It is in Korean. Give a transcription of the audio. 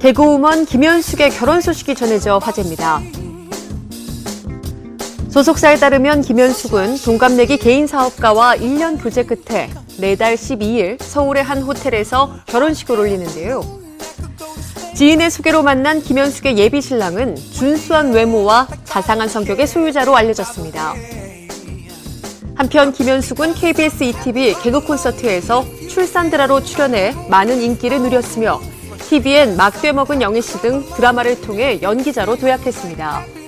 개그우먼 김현숙의 결혼 소식이 전해져 화제입니다. 소속사에 따르면 김현숙은 동갑내기 개인 사업가와 1년 부재 끝에 내달 12일 서울의 한 호텔에서 결혼식을 올리는데요. 지인의 소개로 만난 김현숙의 예비 신랑은 준수한 외모와 자상한 성격의 소유자로 알려졌습니다. 한편 김현숙은 KBS ETV 개그 콘서트에서 출산 드라로 출연해 많은 인기를 누렸으며 TVN 막되 먹은 영애 씨등 드라마를 통해 연기자로 도약했습니다.